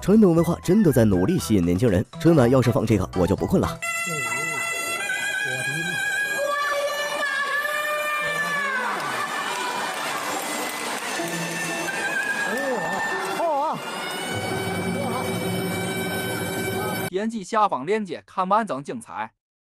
传统文化真的在努力吸引年轻人，春晚要是放这个，我就不困了。演技下方链接，看完整精彩。